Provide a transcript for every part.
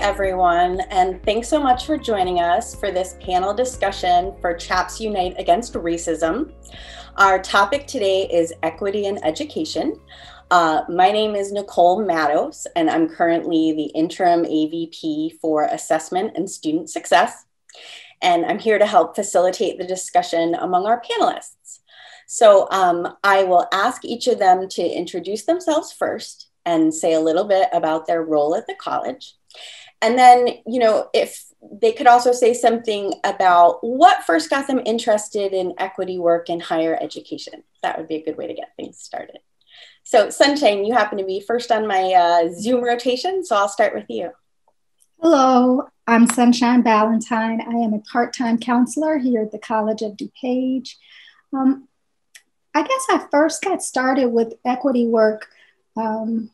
everyone, and thanks so much for joining us for this panel discussion for CHAPS Unite Against Racism. Our topic today is equity in education. Uh, my name is Nicole Matos, and I'm currently the interim AVP for assessment and student success. And I'm here to help facilitate the discussion among our panelists. So um, I will ask each of them to introduce themselves first and say a little bit about their role at the college. And then, you know, if they could also say something about what first got them interested in equity work in higher education. That would be a good way to get things started. So, Sunshine, you happen to be first on my uh, Zoom rotation, so I'll start with you. Hello, I'm Sunshine Ballantyne. I am a part time counselor here at the College of DuPage. Um, I guess I first got started with equity work um,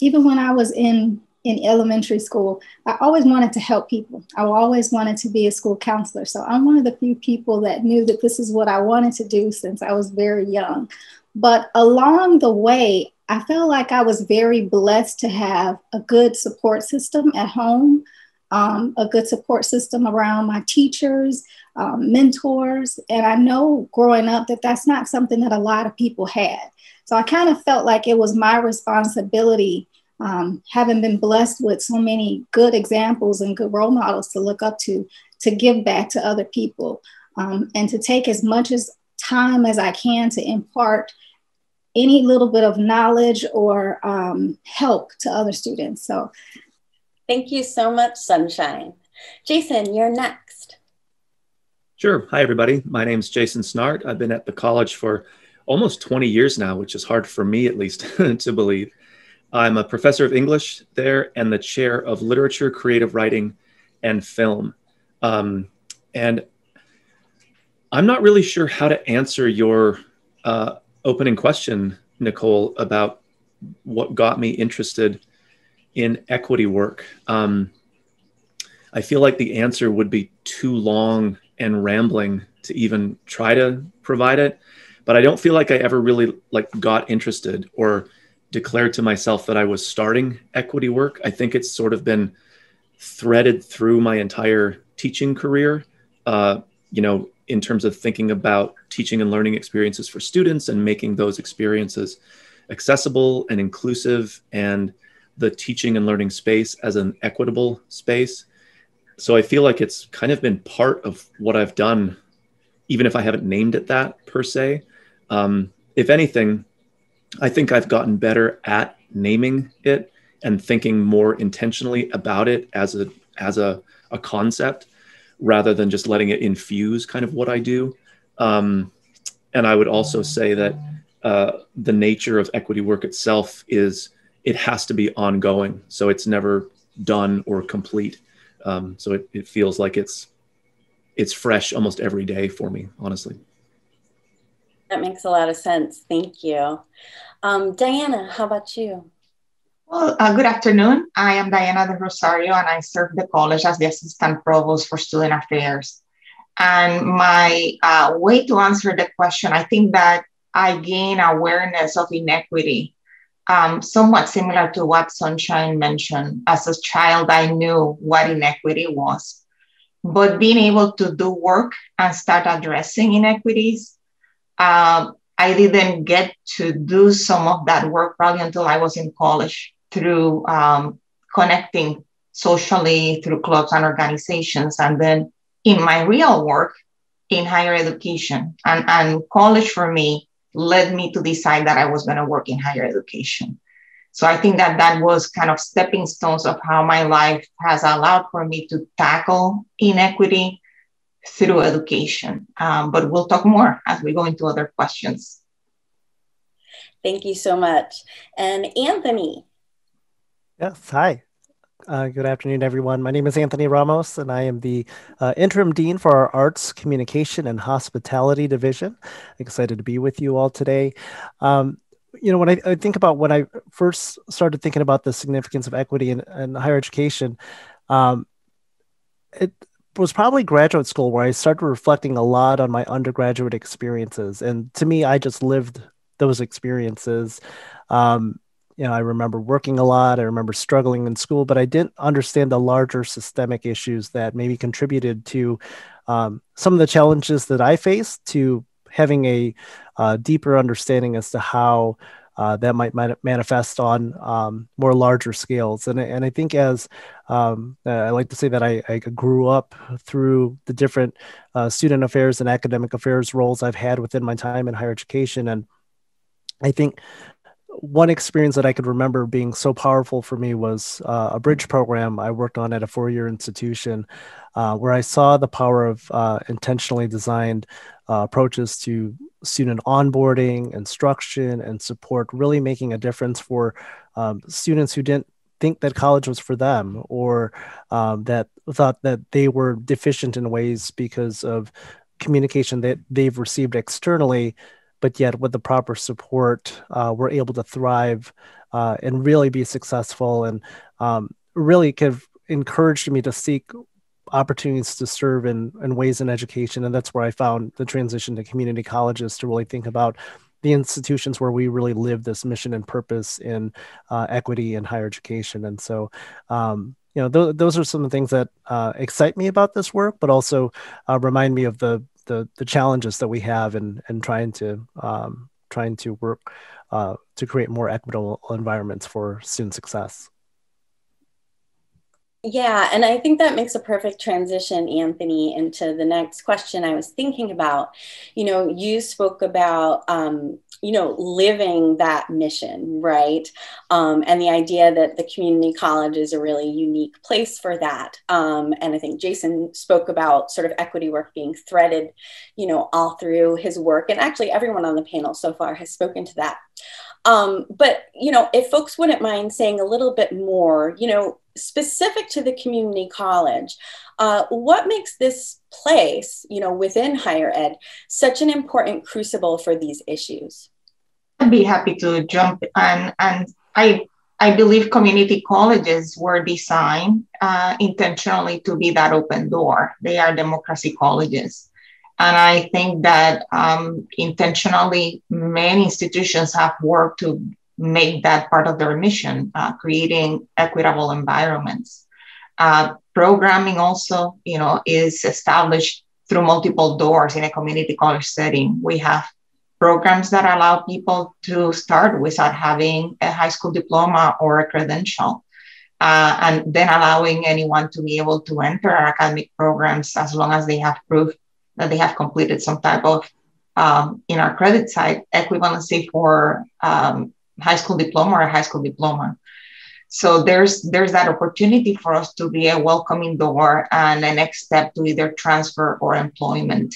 even when I was in in elementary school, I always wanted to help people. I always wanted to be a school counselor. So I'm one of the few people that knew that this is what I wanted to do since I was very young. But along the way, I felt like I was very blessed to have a good support system at home, um, a good support system around my teachers, um, mentors. And I know growing up that that's not something that a lot of people had. So I kind of felt like it was my responsibility, um, having been blessed with so many good examples and good role models to look up to, to give back to other people um, and to take as much as time as I can to impart any little bit of knowledge or um, help to other students. So, thank you so much, Sunshine. Jason, you're next. Sure. Hi, everybody. My name is Jason Snart. I've been at the college for almost 20 years now, which is hard for me at least to believe. I'm a professor of English there and the chair of literature, creative writing, and film. Um, and I'm not really sure how to answer your uh, opening question, Nicole, about what got me interested in equity work. Um, I feel like the answer would be too long and rambling to even try to provide it, but I don't feel like I ever really like got interested or declared to myself that I was starting equity work. I think it's sort of been threaded through my entire teaching career. Uh, you know, in terms of thinking about teaching and learning experiences for students and making those experiences accessible and inclusive and the teaching and learning space as an equitable space. So I feel like it's kind of been part of what I've done, even if I haven't named it that per se. Um, if anything, I think I've gotten better at naming it and thinking more intentionally about it as a as a, a concept rather than just letting it infuse kind of what I do. Um, and I would also say that uh, the nature of equity work itself is it has to be ongoing. So it's never done or complete. Um, so it, it feels like it's it's fresh almost every day for me, honestly. That makes a lot of sense. Thank you. Um, Diana, how about you? Well, uh, good afternoon. I am Diana de Rosario, and I serve the college as the Assistant Provost for Student Affairs. And my uh, way to answer the question, I think that I gain awareness of inequity, um, somewhat similar to what Sunshine mentioned. As a child, I knew what inequity was. But being able to do work and start addressing inequities, uh, I didn't get to do some of that work probably until I was in college through um, connecting socially through clubs and organizations, and then in my real work in higher education. And, and college for me led me to decide that I was going to work in higher education. So I think that that was kind of stepping stones of how my life has allowed for me to tackle inequity through education. Um, but we'll talk more as we go into other questions. Thank you so much. And Anthony, Yes, hi. Uh, good afternoon, everyone. My name is Anthony Ramos, and I am the uh, interim dean for our Arts, Communication, and Hospitality Division. Excited to be with you all today. Um, you know, when I, I, think about when I first started thinking about the significance of equity in, in higher education, um, it was probably graduate school where I started reflecting a lot on my undergraduate experiences. And to me, I just lived those experiences. Um, you know, I remember working a lot. I remember struggling in school, but I didn't understand the larger systemic issues that maybe contributed to um, some of the challenges that I faced to having a uh, deeper understanding as to how uh, that might, manifest on um, more larger scales. And, and I think as um, uh, I like to say that I, I, grew up through the different uh, student affairs and academic affairs roles I've had within my time in higher education. And I think one experience that I could remember being so powerful for me was uh, a bridge program I worked on at a four year institution uh, where I saw the power of uh, intentionally designed uh, approaches to student onboarding, instruction, and support, really making a difference for um, students who didn't think that college was for them or um, that thought that they were deficient in ways because of communication that they've received externally but yet with the proper support, uh, we're able to thrive uh, and really be successful and um, really kind of encouraged me to seek opportunities to serve in, in ways in education. And that's where I found the transition to community colleges to really think about the institutions where we really live this mission and purpose in uh, equity and higher education. And so, um, you know, th- those are some of the things that uh, excite me about this work, but also uh, remind me of the the the challenges that we have in in trying to um, trying to work uh, to create more equitable environments for student success. Yeah, and I think that makes a perfect transition, Anthony, into the next question I was thinking about. You know, you spoke about, um, you know, living that mission, right? Um, and the idea that the community college is a really unique place for that. Um, and I think Jason spoke about sort of equity work being threaded, you know, all through his work. And actually, everyone on the panel so far has spoken to that. Um, but you know, if folks wouldn't mind saying a little bit more, you know, specific to the community college, uh, what makes this place, you know, within higher ed, such an important crucible for these issues? I'd be happy to jump and and I I believe community colleges were designed uh, intentionally to be that open door. They are democracy colleges. And I think that um, intentionally, many institutions have worked to make that part of their mission, uh, creating equitable environments. Uh, programming also, you know, is established through multiple doors in a community college setting. We have programs that allow people to start without having a high school diploma or a credential. Uh, and then allowing anyone to be able to enter our academic programs as long as they have proof that they have completed some type of, um, in our credit side, equivalency for um, high school diploma or a high school diploma. So there's there's that opportunity for us to be a welcoming door and a next step to either transfer or employment.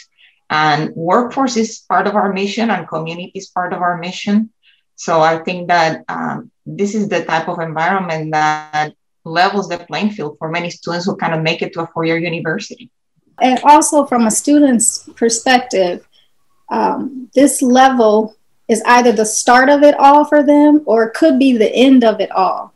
And workforce is part of our mission, and community is part of our mission. So I think that um, this is the type of environment that levels the playing field for many students who kind of make it to a four-year university. And also from a student's perspective, um, this level is either the start of it all for them or it could be the end of it all.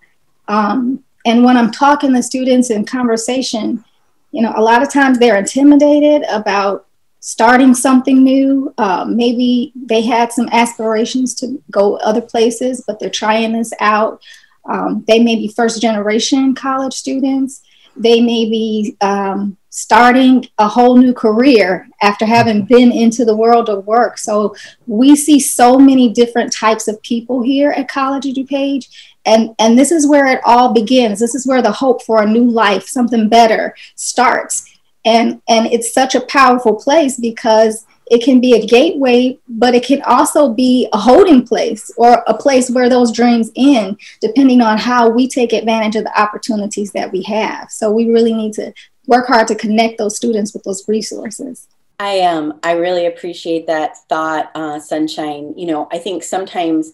Um, and when I'm talking to students in conversation, you know, a lot of times they're intimidated about starting something new. Uh, maybe they had some aspirations to go other places, but they're trying this out. Um, they may be first generation college students. They may be um, starting a whole new career after having mm-hmm. been into the world of work. So we see so many different types of people here at College of DuPage. And, and this is where it all begins. This is where the hope for a new life, something better, starts. And, and it's such a powerful place because it can be a gateway, but it can also be a holding place or a place where those dreams end, depending on how we take advantage of the opportunities that we have. So we really need to work hard to connect those students with those resources. I um I really appreciate that thought, uh, Sunshine. You know, I think sometimes,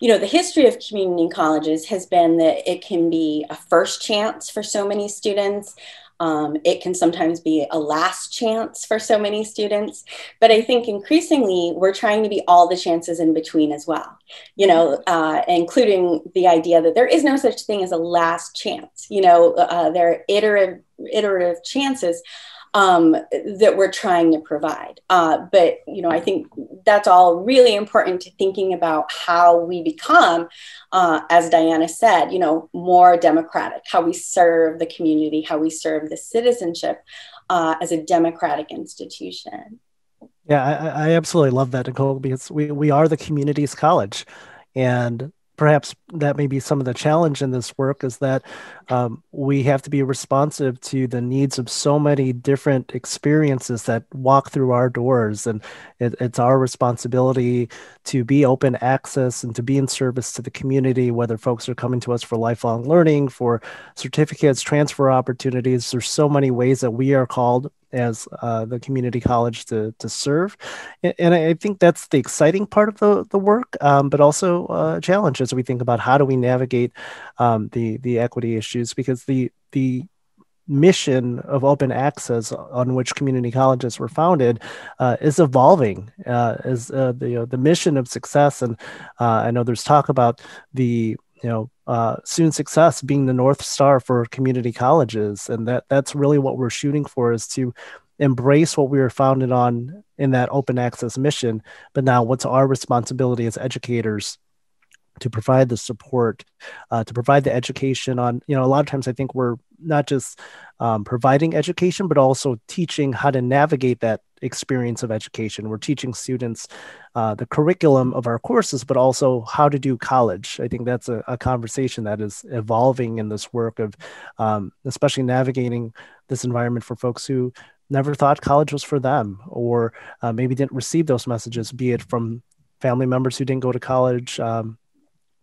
you know, the history of community colleges has been that it can be a first chance for so many students. Um, it can sometimes be a last chance for so many students. But I think increasingly we're trying to be all the chances in between as well, you know, uh, including the idea that there is no such thing as a last chance. You know, uh, there are iterative, iterative chances. Um, that we're trying to provide. Uh, but you know, I think that's all really important to thinking about how we become, uh, as Diana said, you know, more democratic, how we serve the community, how we serve the citizenship uh, as a democratic institution. Yeah, I, I absolutely love that, Nicole, because we, we are the community's college. And perhaps that may be some of the challenge in this work is that um, we have to be responsive to the needs of so many different experiences that walk through our doors. And it, it's our responsibility to be open access and to be in service to the community whether folks are coming to us for lifelong learning for certificates transfer opportunities. There's so many ways that we are called as uh, the community college to to serve, and, I think that's the exciting part of the the work, um, but also a challenge as we think about how do we navigate um, the the equity issues because the the mission of open access on which community colleges were founded uh, is evolving uh, as uh, the the mission of success. And uh, I know there's talk about the you know uh, student success being the north star for community colleges. And that that's really what we're shooting for is to embrace what we were founded on in that open access mission. But now what's our responsibility as educators to provide the support uh, to provide the education on you know a lot of times i think we're not just um, providing education but also teaching how to navigate that experience of education. We're teaching students uh, the curriculum of our courses but also how to do college. I think that's a, a conversation that is evolving in this work of um, especially navigating this environment for folks who never thought college was for them or uh, maybe didn't receive those messages be it from family members who didn't go to college um,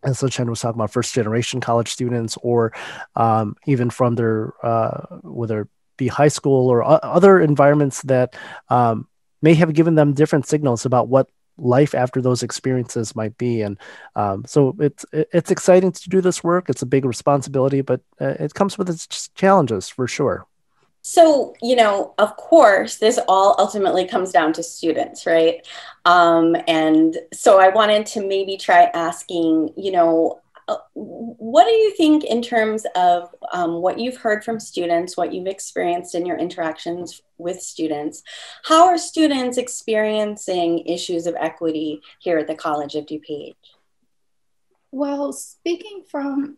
as Sunshine was talking about first generation college students or um, even from their uh, whether be high school or other environments that um, may have given them different signals about what life after those experiences might be. And um, so it's it's exciting to do this work. It's a big responsibility but uh, it comes with its challenges for sure so, you know, of course, this all ultimately comes down to students, right? Um, and so I wanted to maybe try asking, you know, uh, what do you think in terms of um, what you've heard from students, what you've experienced in your interactions with students? How are students experiencing issues of equity here at the College of DuPage? Well, speaking from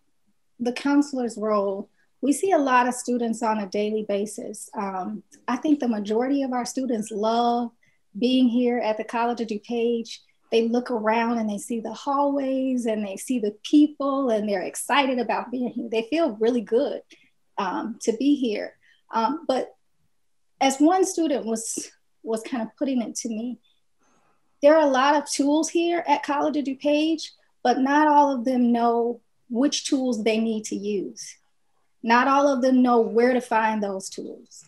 the counselor's role, we see a lot of students on a daily basis. Um, I think the majority of our students love being here at the College of DuPage. They look around and they see the hallways and they see the people and they're excited about being here. They feel really good um, to be here. Um, but as one student was was kind of putting it to me, there are a lot of tools here at College of DuPage, but not all of them know which tools they need to use. Not all of them know where to find those tools.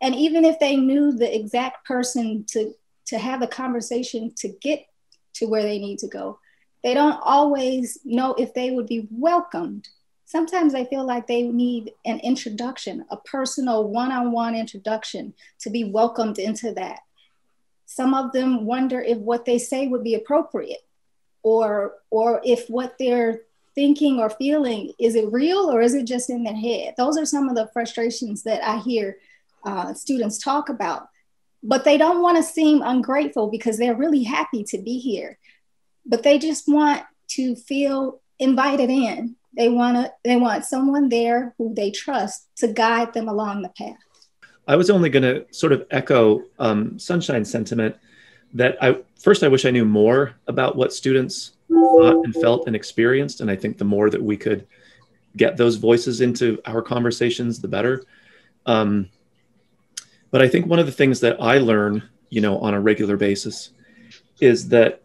And even if they knew the exact person to, to have a conversation to get to where they need to go, they don't always know if they would be welcomed. Sometimes they feel like they need an introduction, a personal one on one introduction to be welcomed into that. Some of them wonder if what they say would be appropriate or, or if what they're thinking or feeling is it real or is it just in their head? Those are some of the frustrations that i hear uh, students talk about. But they don't want to seem ungrateful because they're really happy to be here. But they just want to feel invited in. They want to they want someone there who they trust to guide them along the path. I was only going to sort of echo um, sunshine sentiment that i first i wish i knew more about what students thought and felt and experienced. And I think the more that we could get those voices into our conversations, the better. Um, but I think one of the things that I learn, you know, on a regular basis is that,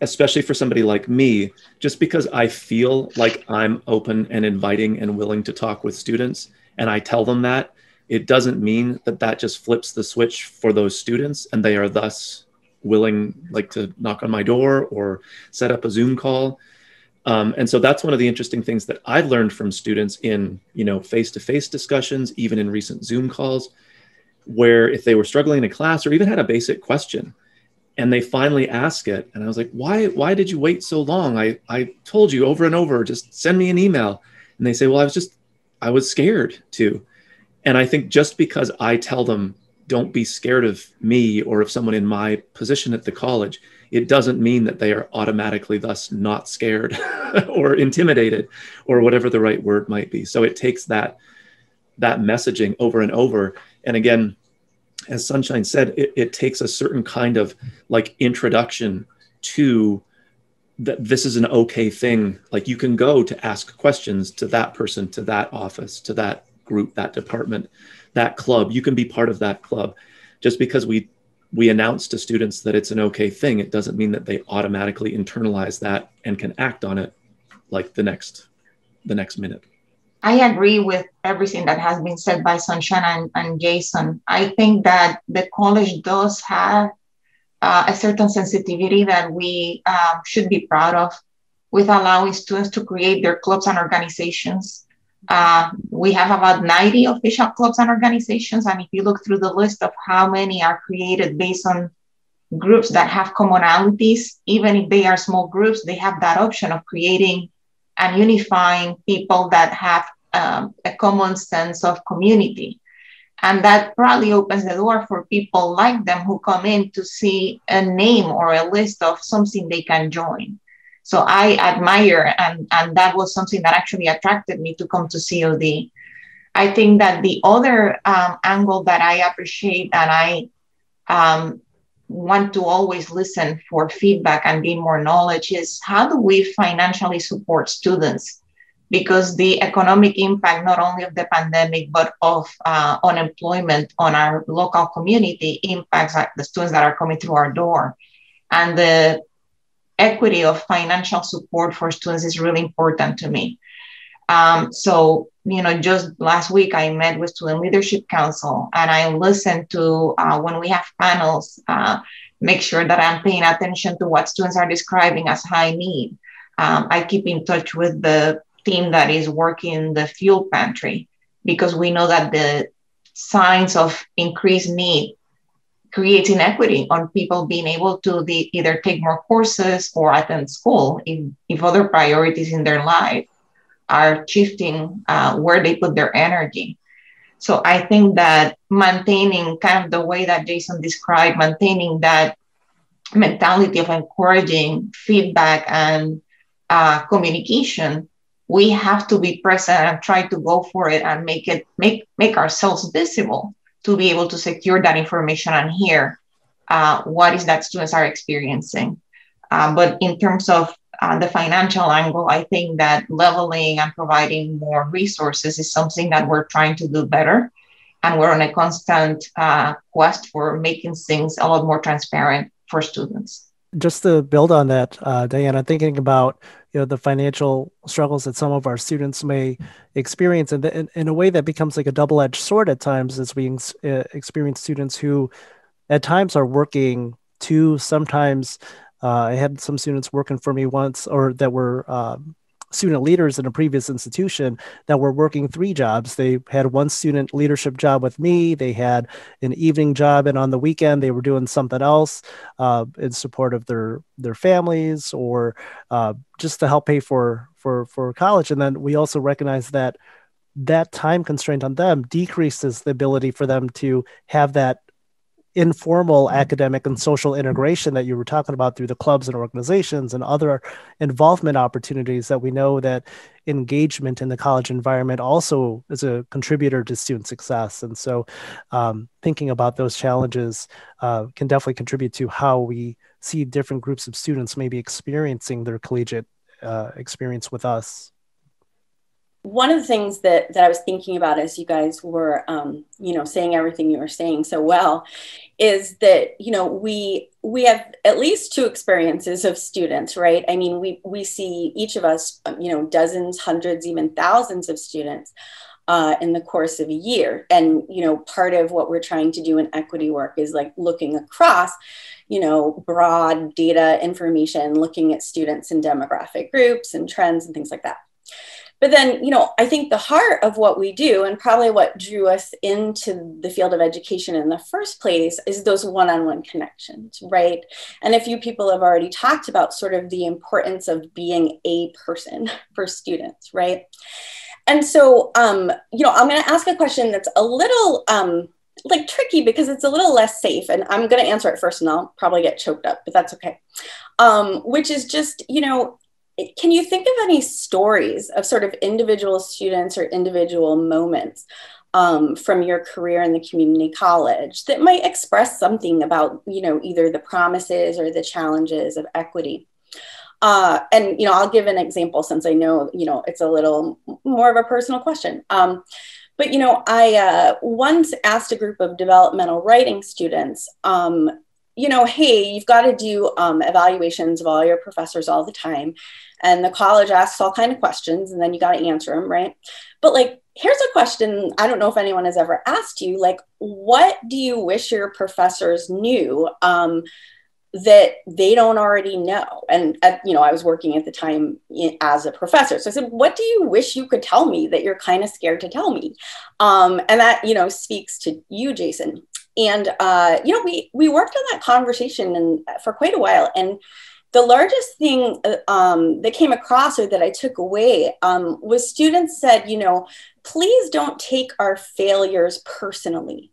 especially for somebody like me, just because I feel like I'm open and inviting and willing to talk with students, and I tell them that, it doesn't mean that that just flips the switch for those students and they are thus willing like to knock on my door or set up a zoom call. Um, and so that's one of the interesting things that i've learned from students in you know face-to-face discussions even in recent zoom calls where if they were struggling in a class or even had a basic question and they finally ask it and i was like why why did you wait so long? I i told you over and over just send me an email. And they say well i was just i was scared to. And I think just because I tell them, don't be scared of me or of someone in my position at the college, it doesn't mean that they are automatically thus not scared or intimidated or whatever the right word might be. So it takes that that messaging over and over. And again, as Sunshine said, it, it takes a certain kind of like introduction to that this is an okay thing. Like you can go to ask questions to that person, to that office, to that group, that department, that club. You can be part of that club. Just because we we announce to students that it's an okay thing, it doesn't mean that they automatically internalize that and can act on it like the next the next minute. I agree with everything that has been said by Sunshine and, and Jason. I think that the college does have uh, a certain sensitivity that we um, should be proud of with allowing students to create their clubs and organizations. Uh, we have about 90 official clubs and organizations. And if you look through the list of how many are created based on groups that have commonalities, even if they are small groups, they have that option of creating and unifying people that have um, a common sense of community. And that probably opens the door for people like them who come in to see a name or a list of something they can join. So I admire, and, and that was something that actually attracted me to come to COD. I think that the other um, angle that I appreciate and I um, want to always listen for feedback and gain more knowledge is how do we financially support students? Because the economic impact, not only of the pandemic, but of uh, unemployment on our local community impacts the students that are coming through our door. And the equity of financial support for students is really important to me. Um, so, you know, just last week I met with Student Leadership Council and I listened to uh, when we have panels, uh, make sure that I'm paying attention to what students are describing as high need. Um, I keep in touch with the team that is working the fuel pantry because we know that the signs of increased need creates inequity on people being able to the, either take more courses or attend school if, if other priorities in their life are shifting uh, where they put their energy. So I think that maintaining kind of the way that Jason described, maintaining that mentality of encouraging feedback and uh, communication, we have to be present and try to go for it and make it make make ourselves visible to be able to secure that information and hear uh, what is that students are experiencing. Uh, but in terms of uh, the financial angle, I think that leveling and providing more resources is something that we're trying to do better. And we're on a constant uh, quest for making things a lot more transparent for students. Just to build on that, uh, Diana, thinking about you know the financial struggles that some of our students may experience, and in, in, a way that becomes like a double-edged sword at times, as we uh, experience students who, at times, are working to sometimes uh, I had some students working for me once, or that were um, student leaders in a previous institution that were working three jobs. They had one student leadership job with me. They had an evening job, and on the weekend they were doing something else uh, in support of their their families or uh, just to help pay for for for college. And then we also recognize that that time constraint on them decreases the ability for them to have that informal academic and social integration that you were talking about through the clubs and organizations and other involvement opportunities that we know that engagement in the college environment also is a contributor to student success. And so um, thinking about those challenges uh, can definitely contribute to how we see different groups of students maybe experiencing their collegiate uh, experience with us one of the things that that I was thinking about as you guys were, um, you know, saying everything you were saying so well, is that you know we we have at least two experiences of students, right? I mean, we we see each of us, um, you know, dozens, hundreds, even thousands of students. Uh, in the course of a year. And, you know, part of what we're trying to do in equity work is like looking across, you know, broad data information, looking at students and demographic groups and trends and things like that. But then, you know, I think the heart of what we do, and probably what drew us into the field of education in the first place, is those one on one connections, right? And a few people have already talked about sort of the importance of being a person for students, right? and so, um, you know, I'm going to ask a question that's a little um, like tricky because it's a little less safe. And I'm going to answer it first and I'll probably get choked up, but that's okay. Um, which is just, you know, can you think of any stories of sort of individual students or individual moments um, from your career in the community college that might express something about, you know, either the promises or the challenges of equity? Uh, and you know, I'll give an example since I know you know it's a little more of a personal question. Um, but you know, I uh, once asked a group of developmental writing students, um, you know, hey, you've got to do um, evaluations of all your professors all the time, and the college asks all kind of questions, and then you got to answer them, right? But like, here's a question I don't know if anyone has ever asked you, like, what do you wish your professors knew? Um, that they don't already know. And, at, you know, I was working at the time as a professor. So I said, what do you wish you could tell me that you're kind of scared to tell me? Um, and that, you know, speaks to you, Jason. And, uh, you know, we, we worked on that conversation and for quite a while. And the largest thing uh, um, that came across or that I took away um, was students said, you know, please don't take our failures personally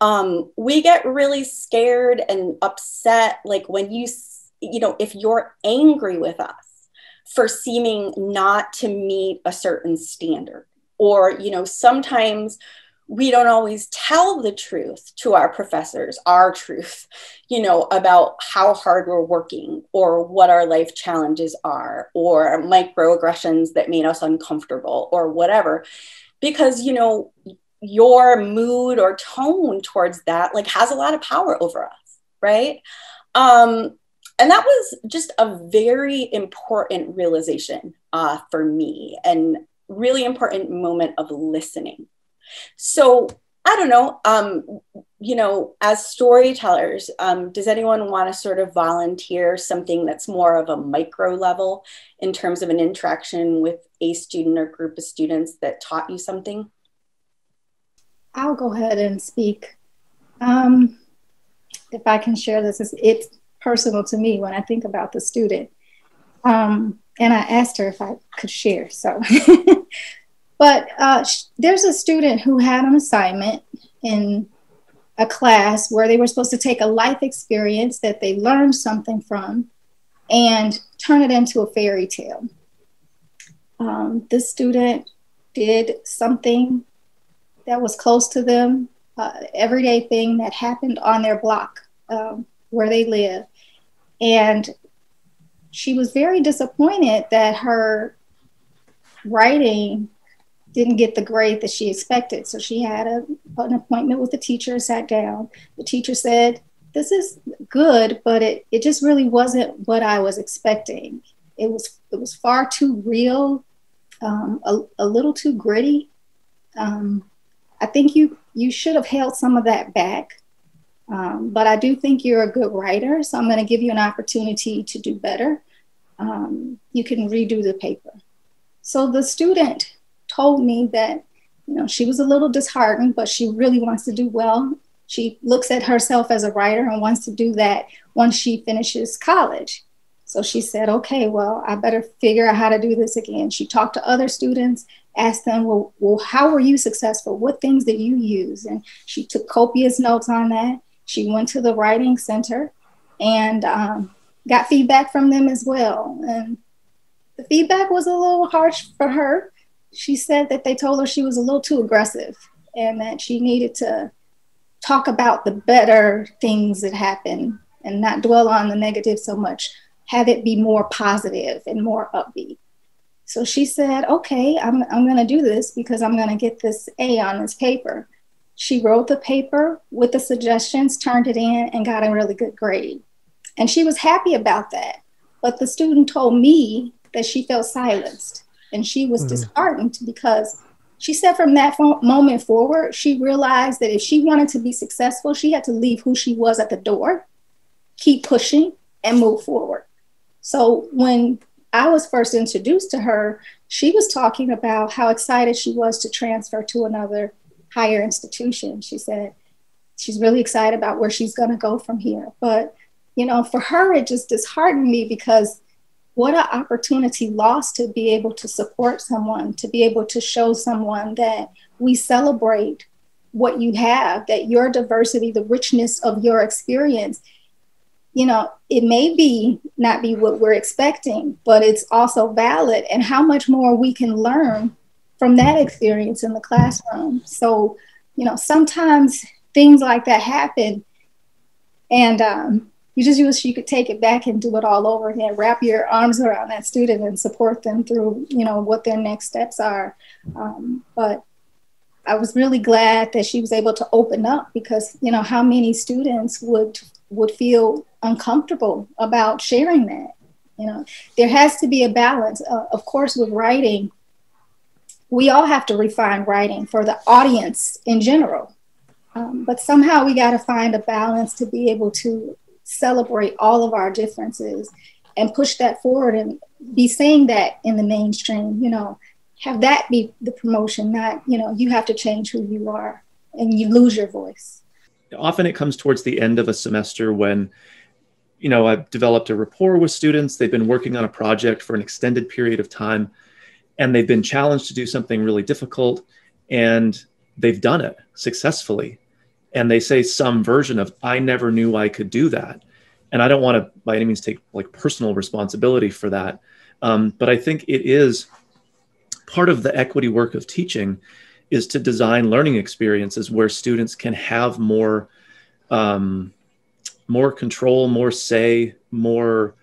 um, we get really scared and upset like when you you know if you're angry with us for seeming not to meet a certain standard or you know sometimes we don't always tell the truth to our professors our truth you know about how hard we're working or what our life challenges are or microaggressions that made us uncomfortable or whatever. Because you know your mood or tone towards that like has a lot of power over us right? Um and that was just a very important realization uh, for me and really important moment of listening so i don't know um, you know as storytellers um, does anyone want to sort of volunteer something that's more of a micro level in terms of an interaction with a student or group of students that taught you something I'll go ahead and speak. Um, if I can share this, it's personal to me when I think about the student. Um, and I asked her if I could share. So, but uh, there's a student who had an assignment in a class where they were supposed to take a life experience that they learned something from and turn it into a fairy tale. Um, this student did something that was close to them, uh, everyday thing that happened on their block um, where they live. And she was very disappointed that her writing didn't get the grade that she expected. So she had a, an appointment with the teacher, sat down. The teacher said, This is good, but it, it just really wasn't what I was expecting. It was it was far too real, um, a, a little too gritty. Um, I think you you should have held some of that back. Um, but I do think you're a good writer, so I'm going to give you an opportunity to do better. Um, you can redo the paper. So the student told me that you know she was a little disheartened, but she really wants to do well. She looks at herself as a writer and wants to do that once she finishes college. So she said, okay, well, I better figure out how to do this again. She talked to other students asked them, well, well, how were you successful? What things did you use? And she took copious notes on that. She went to the writing center and um, got feedback from them as well. And the feedback was a little harsh for her. She said that they told her she was a little too aggressive and that she needed to talk about the better things that happened and not dwell on the negative so much, have it be more positive and more upbeat. So she said, okay, I'm, I'm going to do this because I'm going to get this A on this paper. She wrote the paper with the suggestions, turned it in, and got a really good grade. And she was happy about that. But the student told me that she felt silenced and she was mm-hmm. disheartened because she said from that moment forward, she realized that if she wanted to be successful, she had to leave who she was at the door, keep pushing, and move forward. So when I was first introduced to her, she was talking about how excited she was to transfer to another higher institution. She said she's really excited about where she's going to go from here. But, you know, for her, it just disheartened me because what an opportunity lost to be able to support someone, to be able to show someone that we celebrate what you have, that your diversity, the richness of your experience, you know, it may be not be what we're expecting, but it's also valid, and how much more we can learn from that experience in the classroom. So, you know, sometimes things like that happen, and um, you just wish you could take it back and do it all over again, wrap your arms around that student and support them through, you know, what their next steps are. Um, but I was really glad that she was able to open up because, you know, how many students would would feel uncomfortable about sharing that? You know, there has to be a balance. Uh, of course, with writing, we all have to refine writing for the audience in general. Um, but somehow we got to find a balance to be able to celebrate all of our differences and push that forward and be saying that in the mainstream, you know, have that be the promotion, not, you know, you have to change who you are and you lose your voice. Often it comes towards the end of a semester when, you know, I've developed a rapport with students, they've been working on a project for an extended period of time, and they've been challenged to do something really difficult, and they've done it successfully and they say some version of i never knew i could do that. And i don't want to by any means take like personal responsibility for that. Um, but i think it is part of the equity work of teaching is to design learning experiences where students can have more um, more control more say more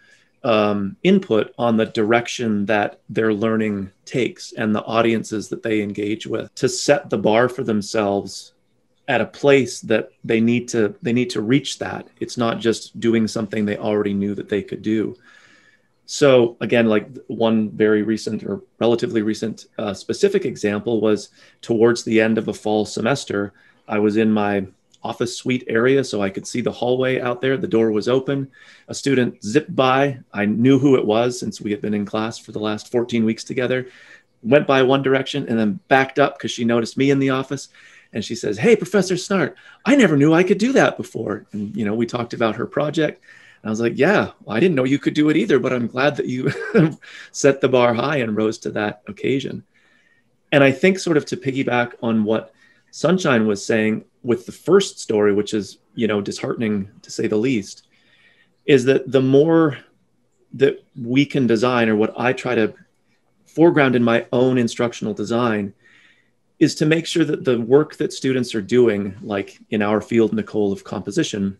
um, input on the direction that their learning takes and the audiences that they engage with to set the bar for themselves at a place that they need to they need to reach that. It's not just doing something they already knew that they could do. So again like one very recent or relatively recent uh, specific example was towards the end of a fall semester i was in my office suite area so i could see the hallway out there. The door was open. A student zipped by. I knew who it was since we had been in class for the last 14 weeks together. Went by one direction and then backed up because she noticed me in the office and she says, "Hey, Professor Snart, I never knew I could do that before." And you know, we talked about her project. And I was like, "Yeah, well, I didn't know you could do it either, but I'm glad that you set the bar high and rose to that occasion." And I think, sort of, to piggyback on what Sunshine was saying with the first story, which is you know disheartening to say the least, is that the more that we can design, or what I try to foreground in my own instructional design is to make sure that the work that students are doing, like in our field, Nicole, of composition,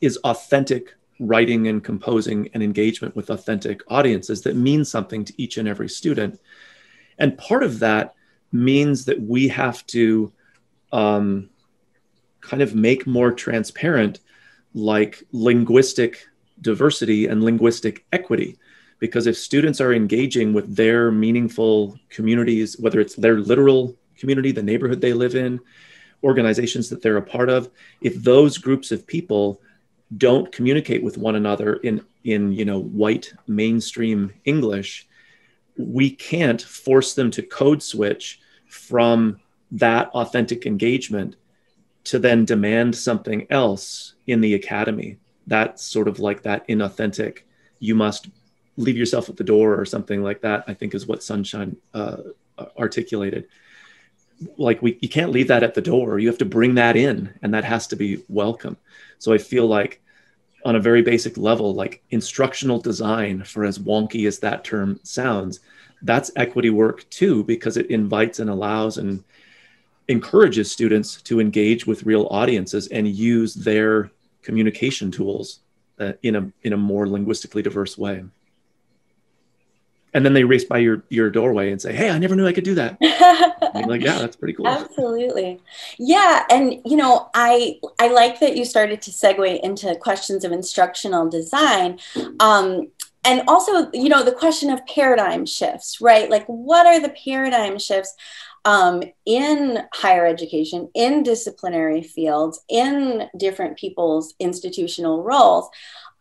is authentic writing and composing and engagement with authentic audiences that means something to each and every student. And part of that means that we have to um, kind of make more transparent like linguistic diversity and linguistic equity because if students are engaging with their meaningful communities whether it's their literal community, the neighborhood they live in, organizations that they're a part of, if those groups of people don't communicate with one another in in you know white mainstream English, we can't force them to code switch from that authentic engagement to then demand something else in the academy. That's sort of like that inauthentic, you must leave yourself at the door or something like that, I think is what Sunshine uh, articulated like we you can't leave that at the door. You have to bring that in and that has to be welcome. So i feel like on a very basic level like instructional design for as wonky as that term sounds that's equity work too because it invites and allows and encourages students to engage with real audiences and use their communication tools uh, in a in a more linguistically diverse way. And then they race by your your doorway and say, "Hey, I never knew I could do that." like, "Yeah, that's pretty cool." Absolutely, yeah. And you know, I I like that you started to segue into questions of instructional design. Um, and also, you know, the question of paradigm shifts, right? Like, what are the paradigm shifts um, in higher education, in disciplinary fields, in different people's institutional roles?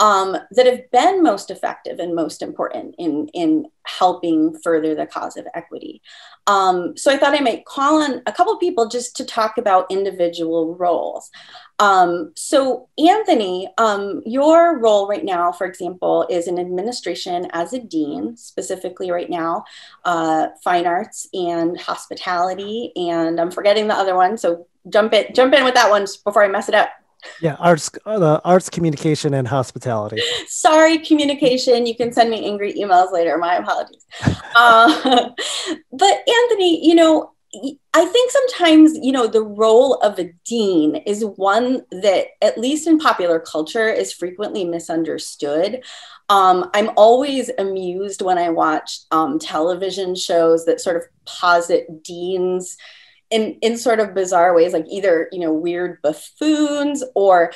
um, that have been most effective and most important in, in helping further the cause of equity. Um, so I thought I might call on a couple people just to talk about individual roles. Um, so Anthony, um, your role right now, for example, is in administration as a dean, specifically right now, uh, fine arts and hospitality, and I'm forgetting the other one. So jump in, jump in with that one before I mess it up. Yeah, arts, uh, arts, communication, and hospitality. Sorry, communication. You can send me angry emails later. My apologies. uh, but Anthony, you know, I think sometimes, you know, the role of a dean is one that, at least in popular culture, is frequently misunderstood. Um, I'm always amused when I watch um, television shows that sort of posit deans in in sort of bizarre ways like either you know weird buffoons or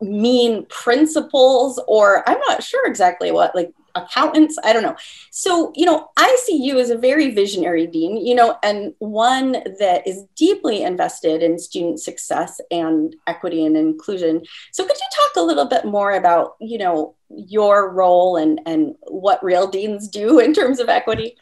mean principals or i'm not sure exactly what like accountants i don't know. So you know i see you as a very visionary dean you know and one that is deeply invested in student success and equity and inclusion. So could you talk a little bit more about you know your role and and what real deans do in terms of equity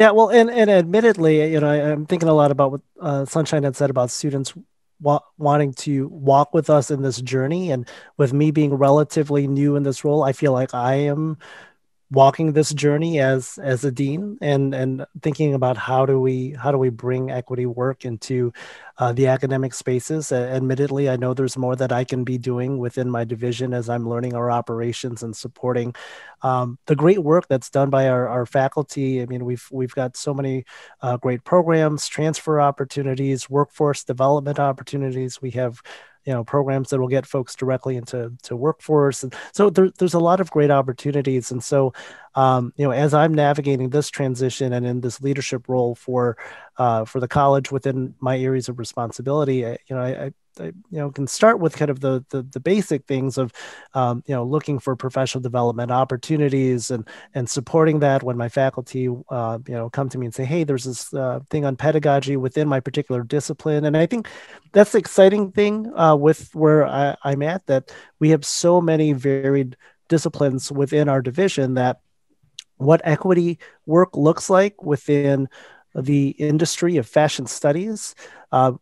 yeah, well, and and admittedly, you know, I, am thinking a lot about what uh, Sunshine had said about students wa- wanting to walk with us in this journey, and with me being relatively new in this role, I feel like I am walking this journey as as a dean and and thinking about how do we how do we bring equity work into uh, the academic spaces. Admittedly i know there's more that i can be doing within my division as i'm learning our operations and supporting um, the great work that's done by our, our faculty. I mean we've we've got so many uh, great programs transfer opportunities workforce development opportunities. We have you know programs that will get folks directly into to workforce. And so there, there's a lot of great opportunities. And so um, you know as i'm navigating this transition and in this leadership role for uh, for the college within my areas of responsibility you know I, I I, you know can start with kind of the the, the basic things of um, you know looking for professional development opportunities and and supporting that when my faculty uh, you know come to me and say hey there's this uh, thing on pedagogy within my particular discipline. And I think that's the exciting thing uh, with where I, I'm at that we have so many varied disciplines within our division that what equity work looks like within the industry of fashion studies uh,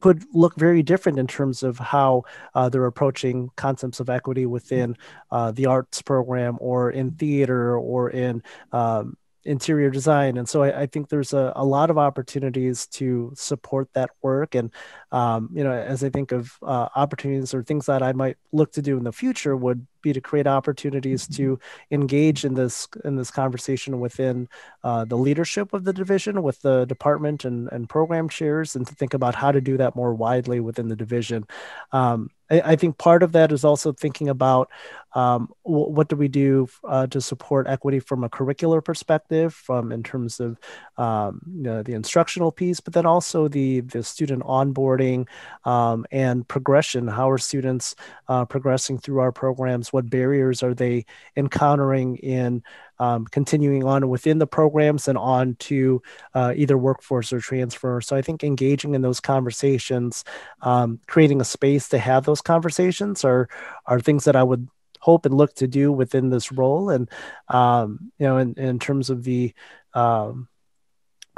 could look very different in terms of how uh, they're approaching concepts of equity within uh, the arts program or in theater or in um, interior design. And so I, I think there's a, a, lot of opportunities to support that work. And, um, you know, as I think of uh, opportunities or things that I might look to do in the future would be to create opportunities to engage in this in this conversation within uh, the leadership of the division with the department and, and program chairs and to think about how to do that more widely within the division. Um, I, I, think part of that is also thinking about um, w- what do we do uh, to support equity from a curricular perspective from in terms of um, you know, the instructional piece but then also the the student onboarding um, and progression how are students uh, progressing through our programs what barriers are they encountering in um, continuing on within the programs and on to uh, either workforce or transfer. So I think engaging in those conversations, um, creating a space to have those conversations are are things that I would hope and look to do within this role. And um, you know, in, in terms of the um,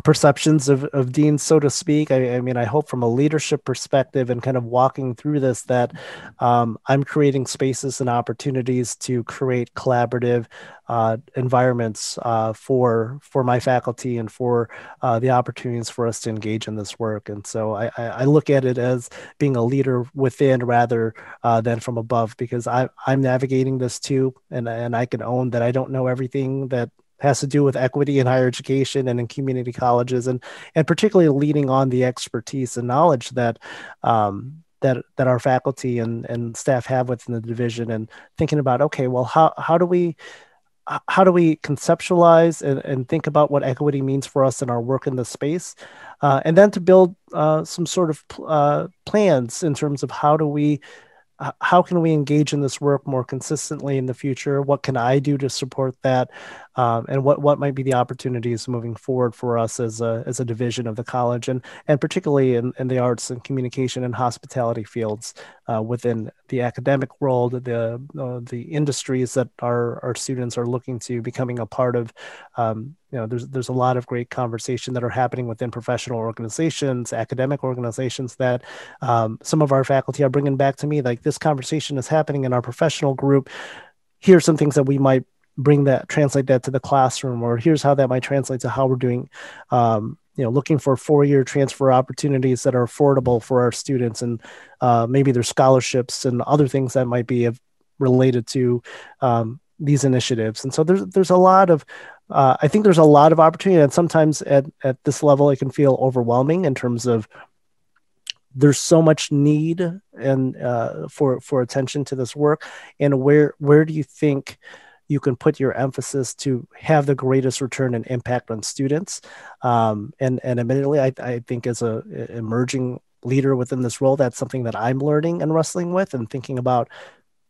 perceptions of, of deans so to speak. I, I, mean i hope from a leadership perspective and kind of walking through this that um, i'm creating spaces and opportunities to create collaborative uh, environments uh, for for my faculty and for uh, the opportunities for us to engage in this work. And so i, I look at it as being a leader within rather uh, than from above because I, i'm navigating this too. And, and i can own that i don't know everything that has to do with equity in higher education and in community colleges, and and particularly leaning on the expertise and knowledge that um, that that our faculty and and staff have within the division, and thinking about okay, well, how how do we how do we conceptualize and, and think about what equity means for us in our work in the space uh, and then to build uh, some sort of uh, plans in terms of how do we how can we engage in this work more consistently in the future? What can I do to support that? Um, and what what might be the opportunities moving forward for us as a as a division of the college, and and particularly in, in the arts and communication and hospitality fields uh, within the academic world, the uh, the industries that our our students are looking to becoming a part of. Um, you know, there's there's a lot of great conversation that are happening within professional organizations, academic organizations that um, some of our faculty are bringing back to me. Like this conversation is happening in our professional group. Here's some things that we might bring that translate that to the classroom or here's how that might translate to how we're doing um, you know looking for four-year transfer opportunities that are affordable for our students and uh, maybe there's scholarships and other things that might be related to um, these initiatives. And so there's there's a lot of uh, I think there's a lot of opportunity and sometimes at, at this level it can feel overwhelming in terms of there's so much need and uh, for for attention to this work. And where where do you think you can put your emphasis to have the greatest return and impact on students. Um, and and admittedly, I, I think as a emerging leader within this role, that's something that I'm learning and wrestling with and thinking about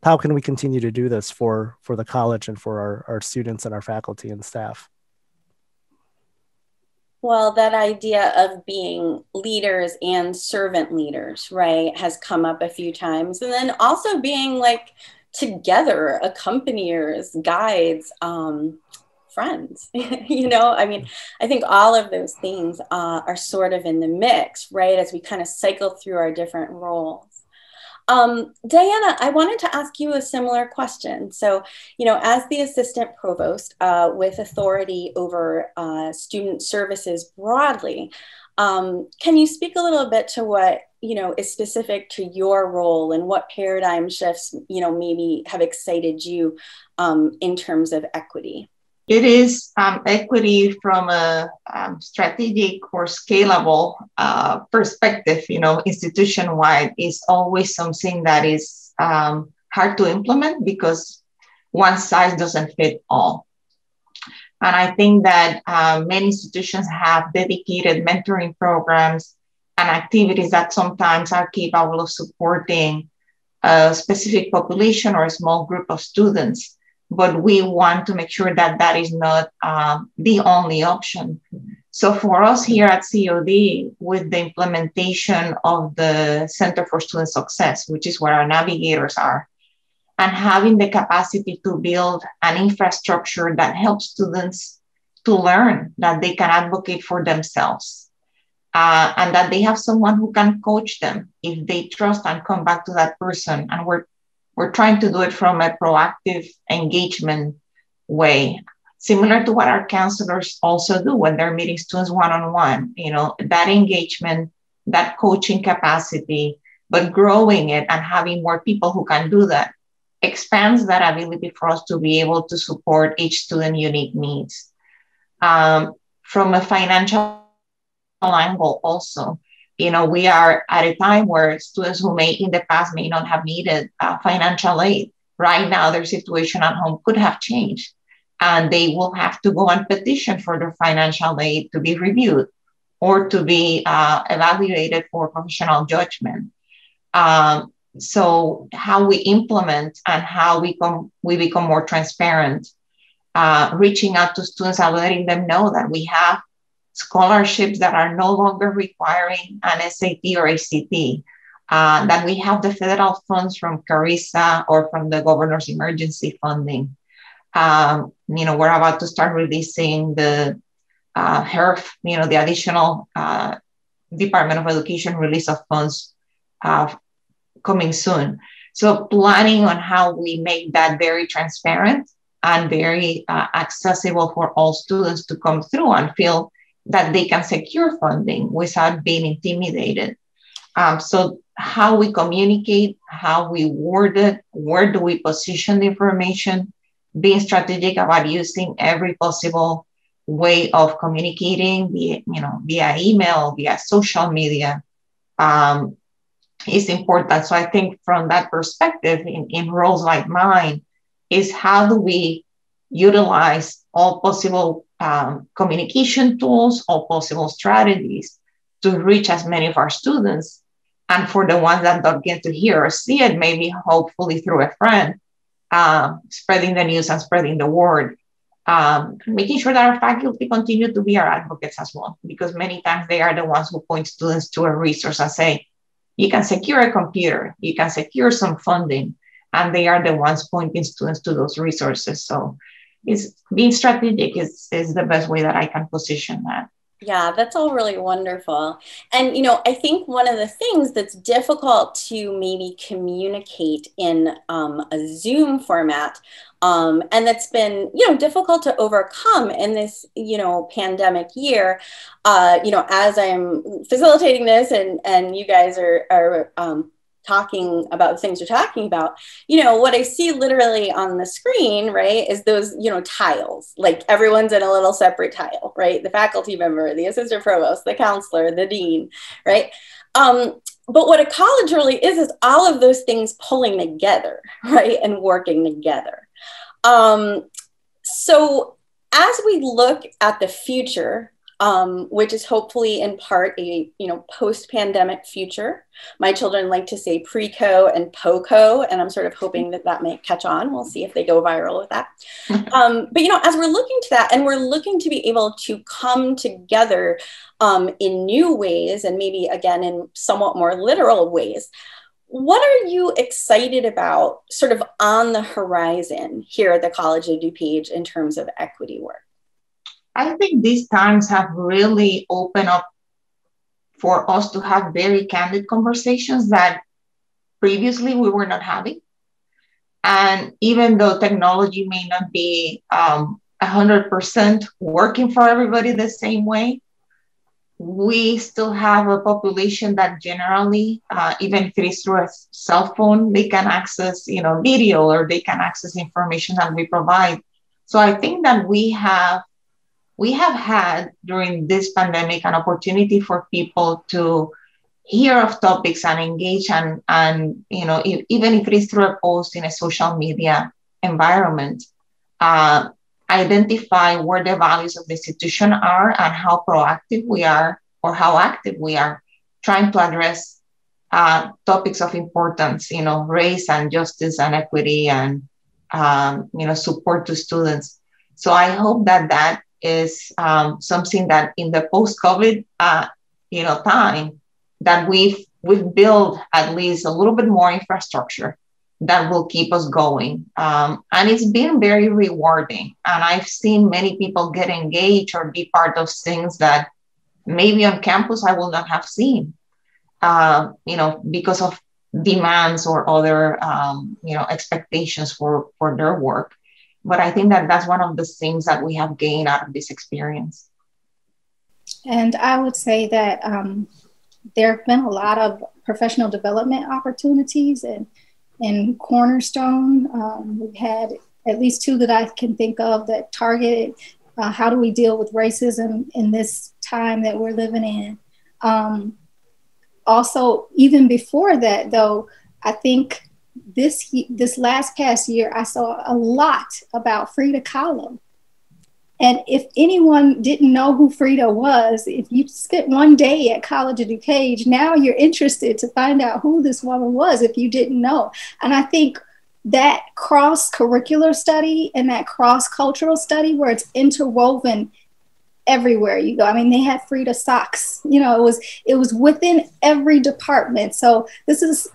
how can we continue to do this for for the college and for our, our students and our faculty and staff. Well, that idea of being leaders and servant leaders, right, has come up a few times. And then also being like together accompaniers guides um, friends you know i mean i think all of those things uh, are sort of in the mix right as we kind of cycle through our different roles um, Diana, I wanted to ask you a similar question. So, you know, as the assistant provost uh, with authority over uh, student services broadly, um, can you speak a little bit to what you know is specific to your role and what paradigm shifts you know maybe have excited you um, in terms of equity? It is um, equity from a um, strategic or scalable uh, perspective you know institution wide is always something that is um, hard to implement because one size doesn't fit all. And i think that uh, many institutions have dedicated mentoring programs and activities that sometimes are capable of supporting a specific population or a small group of students. But we want to make sure that that is not uh, the only option. So for us here at COD, with the implementation of the Center for Student Success, which is where our navigators are, and having the capacity to build an infrastructure that helps students to learn that they can advocate for themselves uh, and that they have someone who can coach them if they trust and come back to that person. And we're we're trying to do it from a proactive engagement way, similar to what our counselors also do when they're meeting students one on one. You know, that engagement, that coaching capacity, but growing it and having more people who can do that expands that ability for us to be able to support each student unique needs. Um, from a financial angle also. You know, we are at a time where students who may in the past may not have needed uh, financial aid. Right now, their situation at home could have changed, and they will have to go and petition for their financial aid to be reviewed or to be uh, evaluated for professional judgment. Um, so, how we implement and how we, com- we become more transparent, uh, reaching out to students and letting them know that we have scholarships that are no longer requiring an SAT or ACT, uh, that we have the federal funds from CARISA or from the governor's emergency funding. Um, you know, we're about to start releasing the uh, HEERF, you know, the additional uh, Department of Education release of funds uh, coming soon. So planning on how we make that very transparent and very uh, accessible for all students to come through and feel that they can secure funding without being intimidated. Um, so how we communicate, how we word it, where do we position the information, being strategic about using every possible way of communicating via, you know, via email, via social media, um, is important. So I think from that perspective, in, in roles like mine, is how do we utilize all possible um, communication tools or possible strategies to reach as many of our students. And for the ones that don't get to hear or see it, maybe hopefully through a friend, uh, spreading the news and spreading the word um, making sure that our faculty continue to be our advocates as well, because many times they are the ones who point students to a resource and say, you can secure a computer, you can secure some funding, and they are the ones pointing students to those resources. So it's being strategic is, is the best way that I can position that. Yeah, that's all really wonderful. And, you know, I think one of the things that's difficult to maybe communicate in um, a Zoom format, um, and that's been, you know, difficult to overcome in this, you know, pandemic year, uh, you know, as I'm facilitating this and, and you guys are, are um, talking about the things you're talking about you know what i see literally on the screen right is those you know tiles. Like everyone's in a little separate tile right? The faculty member the assistant provost the counselor the dean right? Um, but what a college really is is all of those things pulling together right and working together. Um, so as we look at the future um, which is hopefully in part a you know post-pandemic future. My children like to say pre-co and po-co, and I'm sort of hoping that that may catch on. We'll see if they go viral with that. um, but you know, as we're looking to that, and we're looking to be able to come together um, in new ways, and maybe again in somewhat more literal ways. What are you excited about, sort of on the horizon here at the College of DuPage in terms of equity work? I think these times have really opened up for us to have very candid conversations that previously we were not having. And even though technology may not be um, 100% working for everybody the same way, we still have a population that generally, uh, even through a cell phone, they can access, you know, video or they can access information that we provide. So I think that we have we have had during this pandemic an opportunity for people to hear of topics and engage and, and you know, if, even if it is through a post in a social media environment, uh, identify where the values of the institution are and how proactive we are or how active we are trying to address uh, topics of importance, you know, race and justice and equity and, um, you know, support to students. So I hope that that is um, something that in the post-COVID, uh, you know, time that we've we've built at least a little bit more infrastructure that will keep us going. Um, and it's been very rewarding. And I've seen many people get engaged or be part of things that maybe on campus I will not have seen, uh, you know, because of demands or other, um, you know, expectations for, for their work but I think that that's one of the things that we have gained out of this experience. And I would say that um, there have been a lot of professional development opportunities and in Cornerstone. Um, we've had at least two that I can think of that targeted uh, how do we deal with racism in this time that we're living in. Um, also, even before that, though, I think this this last past year, I saw a lot about Frida Kahlo. And if anyone didn't know who Frida was, if you spent one day at College of DuPage, now you're interested to find out who this woman was if you didn't know. And I think that cross curricular study and that cross cultural study where it's interwoven everywhere you go. I mean, they had Frida socks. You know, it was it was within every department. So this is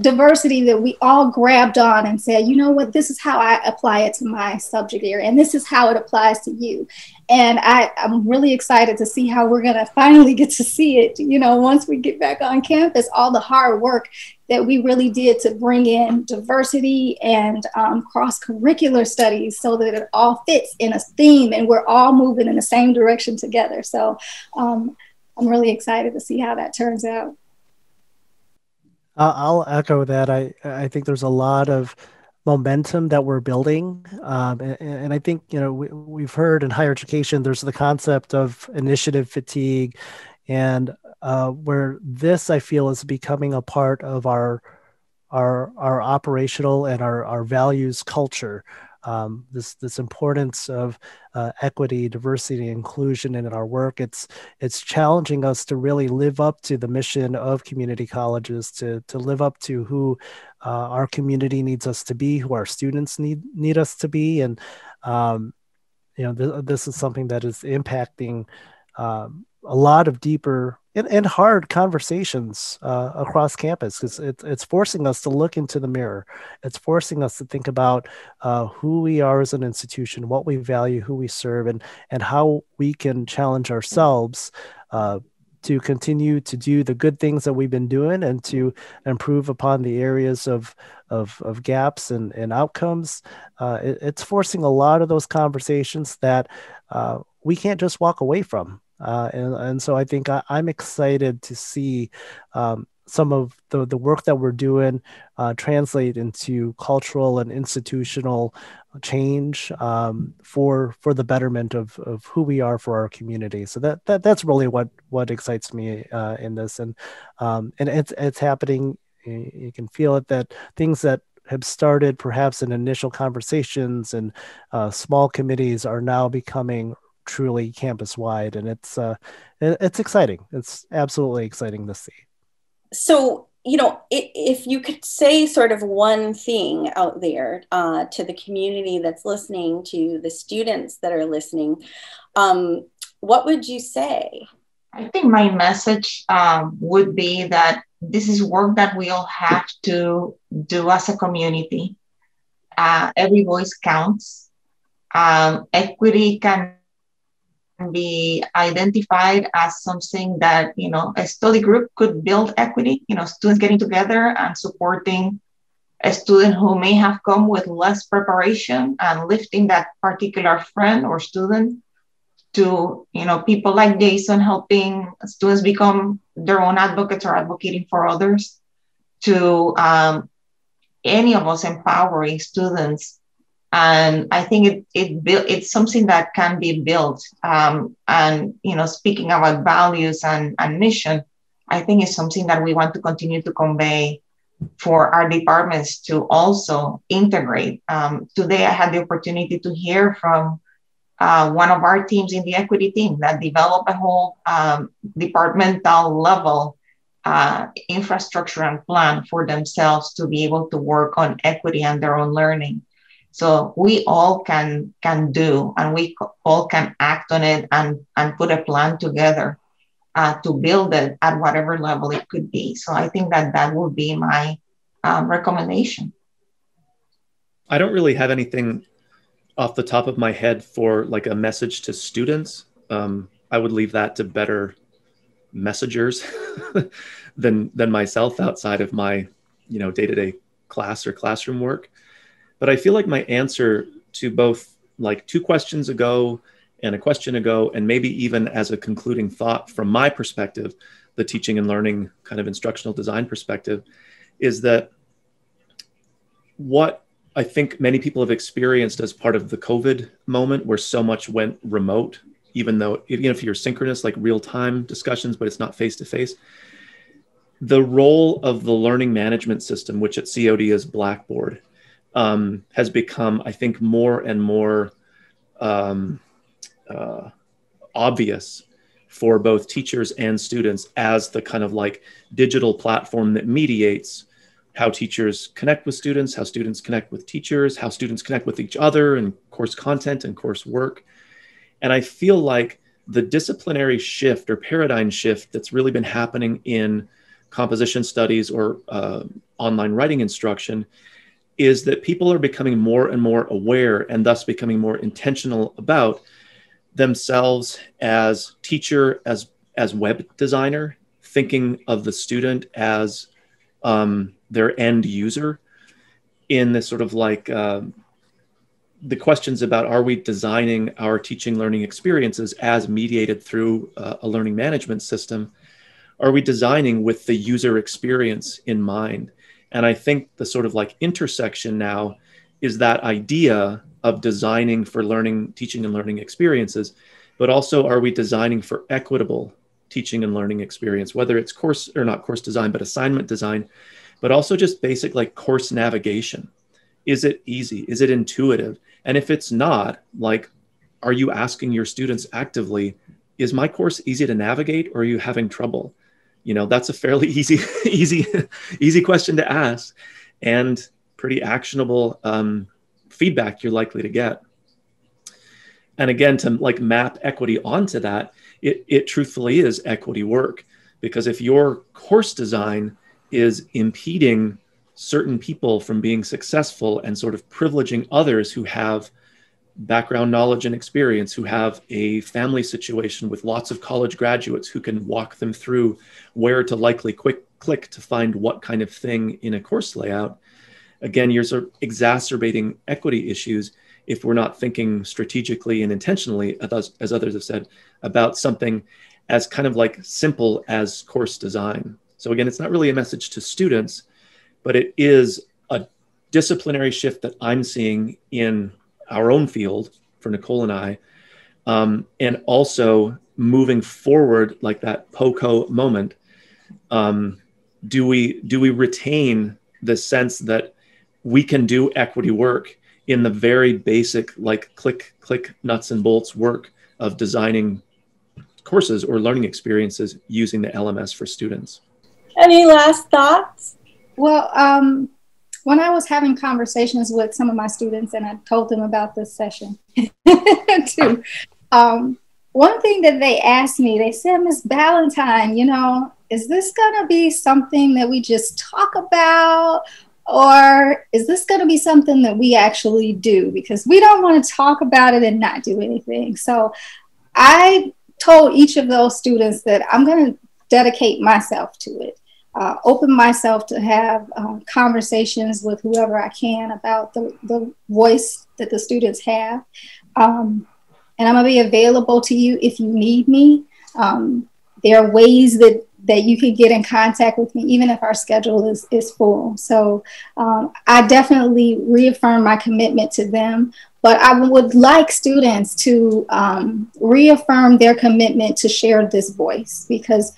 diversity that we all grabbed on and said, you know what, this is how I apply it to my subject area, and this is how it applies to you. And I, I'm really excited to see how we're going to finally get to see it. You know, once we get back on campus, all the hard work that we really did to bring in diversity and um, cross curricular studies so that it all fits in a theme and we're all moving in the same direction together. So um, I'm really excited to see how that turns out. I'll echo that. I I think there's a lot of momentum that we're building, um, and, and, I think you know we, we've heard in higher education there's the concept of initiative fatigue, and uh, where this I feel is becoming a part of our our our operational and our our values culture um, this this importance of uh, equity, diversity, inclusion in our work. It's it's challenging us to really live up to the mission of community colleges, to to live up to who uh, our community needs us to be, who our students need need us to be, and um, you know, th- this is something that is impacting um, a lot of deeper and, and hard conversations uh, across campus because it, it's forcing us to look into the mirror. It's forcing us to think about uh, who we are as an institution, what we value, who we serve, and and how we can challenge ourselves. Uh, to continue to do the good things that we've been doing and to improve upon the areas of of, of gaps and, and outcomes. Uh, it, it's forcing a lot of those conversations that uh, we can't just walk away from. Uh, and, and so I think I, am excited to see um, some of the, the work that we're doing uh, translate into cultural and institutional change um, for for the betterment of, of who we are for our community. So that, that that's really what what excites me uh, in this, and um, and it's it's happening. You can feel it that things that have started perhaps in initial conversations and uh, small committees are now becoming truly campus wide, and it's uh, it's exciting. It's absolutely exciting to see. So you know, if you could say sort of one thing out there uh, to the community that's listening, to the students that are listening, um, what would you say? I think my message um, would be that this is work that we all have to do as a community. Uh, every voice counts. Um, equity can be identified as something that you know a study group could build equity you know students getting together and supporting a student who may have come with less preparation and lifting that particular friend or student to you know people like jason helping students become their own advocates or advocating for others to um, any of us empowering students and I think it it it's something that can be built. Um, and you know, speaking about values and, and mission, I think it's something that we want to continue to convey for our departments to also integrate. Um, today, I had the opportunity to hear from uh, one of our teams in the equity team that developed a whole um, departmental level uh, infrastructure and plan for themselves to be able to work on equity and their own learning. So we all can can do, and we all can act on it and and put a plan together uh, to build it at whatever level it could be. So I think that that would be my um, recommendation. I don't really have anything off the top of my head for like a message to students. Um, I would leave that to better messengers than than myself outside of my you know day to day class or classroom work. But I feel like my answer to both like two questions ago and a question ago, and maybe even as a concluding thought from my perspective, the teaching and learning kind of instructional design perspective, is that what I think many people have experienced as part of the COVID moment where so much went remote, even though, even if you're synchronous, like real time discussions, but it's not face to face. The role of the learning management system, which at COD is Blackboard, um, has become, I think, more and more um, uh, obvious for both teachers and students as the kind of like digital platform that mediates how teachers connect with students, how students connect with teachers, how students connect with each other and course content and course work. And I feel like the disciplinary shift or paradigm shift that's really been happening in composition studies or uh, online writing instruction is that people are becoming more and more aware and thus becoming more intentional about themselves as teacher, as as web designer, thinking of the student as um, their end user in this sort of like um, the questions about are we designing our teaching learning experiences as mediated through uh, a learning management system? Are we designing with the user experience in mind and I think the sort of like intersection now is that idea of designing for learning, teaching and learning experiences, but also are we designing for equitable teaching and learning experience, whether it's course or not course design, but assignment design, but also just basic like course navigation. Is it easy? Is it intuitive? And if it's not, like, are you asking your students actively, is my course easy to navigate or are you having trouble? You know that's a fairly easy easy easy question to ask and pretty actionable um, feedback you're likely to get and again, to like map equity onto that, it, it truthfully is equity work. Because if your course design is impeding certain people from being successful and sort of privileging others who have background knowledge and experience, who have a family situation with lots of college graduates who can walk them through where to likely quick click to find what kind of thing in a course layout. Again, you're sort of exacerbating equity issues if we're not thinking strategically and intentionally, as others have said, about something as kind of like simple as course design. So again, it's not really a message to students, but it is a disciplinary shift that I'm seeing in our own field for Nicole and I, um, and also moving forward like that POCO moment. Um, do we do we retain the sense that we can do equity work in the very basic like click click nuts and bolts work of designing courses or learning experiences using the LMS for students. Any last thoughts? Well, um, when I was having conversations with some of my students and I told them about this session too, um, one thing that they asked me, they said, Miss Ballantyne, you know, is this going to be something that we just talk about? Or is this going to be something that we actually do? Because we don't want to talk about it and not do anything. So I told each of those students that I'm going to dedicate myself to it, uh, open myself to have uh, conversations with whoever I can about the, the voice that the students have. Um, and I'm going to be available to you if you need me. Um, there are ways that that you can get in contact with me even if our schedule is, is full. So um, I definitely reaffirm my commitment to them, but I would like students to um, reaffirm their commitment to share this voice because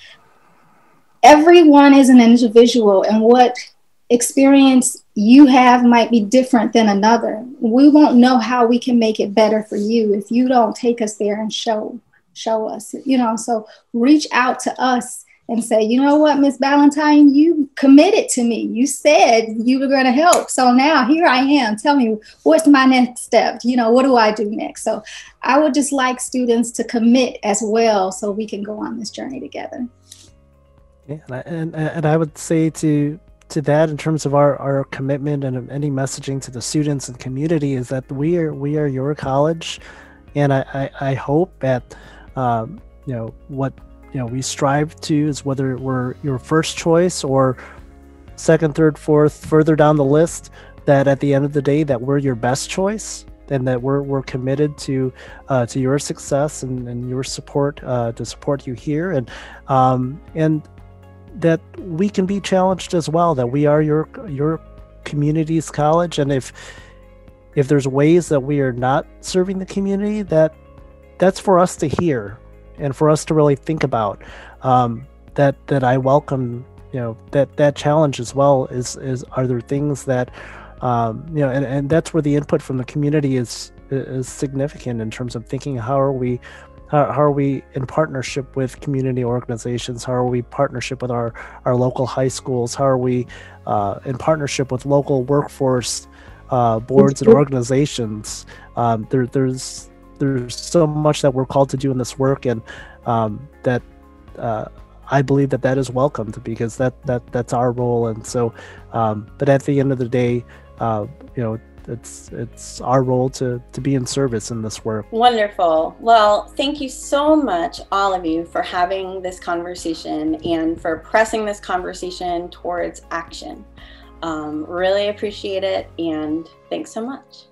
everyone is an individual and what experience you have might be different than another. We won't know how we can make it better for you if you don't take us there and show show us. You know, so reach out to us and say, you know what, Miss Ballantyne, you committed to me. You said you were going to help. So now here I am. Tell me what's my next step? You know, what do I do next? So I would just like students to commit as well so we can go on this journey together. And I, and, and I would say to to that in terms of our, our commitment and any messaging to the students and community is that we are we are your college. And I, I, I hope that um, you know what you know we strive to is whether we're your first choice or second third fourth further down the list that at the end of the day that we're your best choice and that we're, we're committed to uh, to your success and, and your support uh, to support you here. And um, and that we can be challenged as well that we are your your community's college. And if if there's ways that we are not serving the community that that's for us to hear and for us to really think about. Um, that that I welcome you know that that challenge as well is is are there things that um, you know and, and that's where the input from the community is is significant in terms of thinking how are we how, how are we in partnership with community organizations? How are we partnership with our our local high schools? How are we uh, in partnership with local workforce uh, boards and organizations? Um, there, there's there's so much that we're called to do in this work and um, that uh, I believe that that is welcomed because that that that's our role. And so um, but at the end of the day uh, you know it's it's our role to to be in service in this work. Wonderful. Well thank you so much all of you for having this conversation and for pressing this conversation towards action. Um, really appreciate it and thanks so much